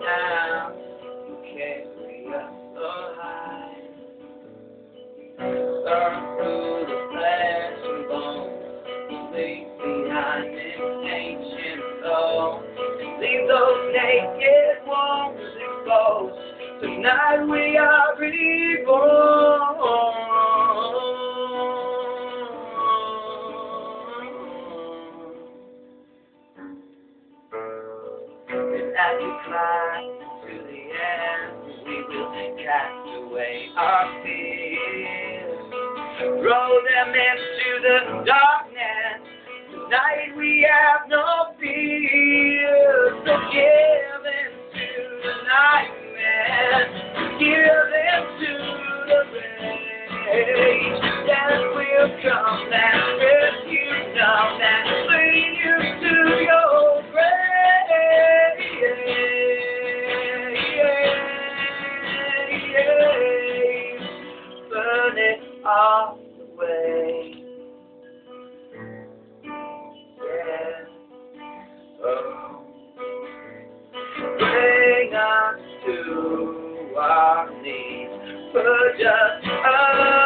down, you carry us so Leave those naked wounds exposed. Tonight we are reborn. as we climb to the end, we will cast away our fears. Throw them into the darkness. Tonight we have no all the way. Yeah. Oh. Bring us to our knees. Put us up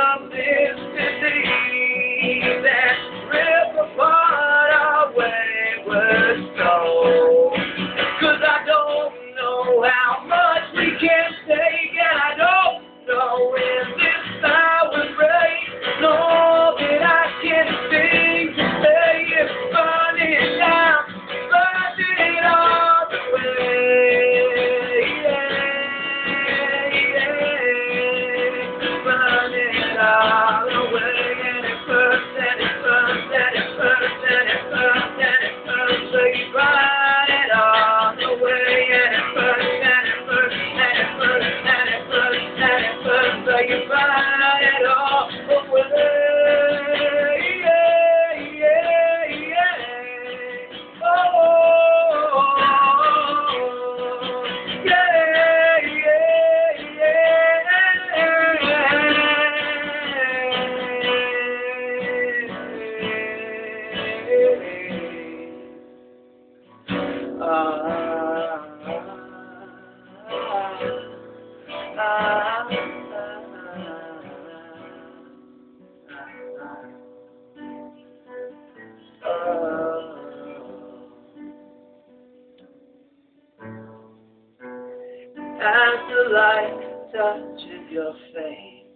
As the light touch of your face,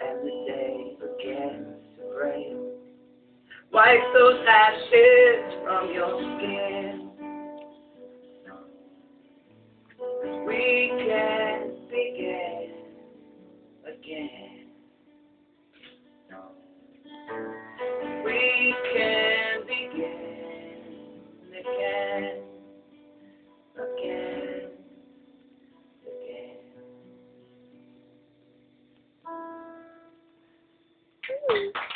and the day begins to break. Wipe those ashes from your skin. We can begin again. Woo!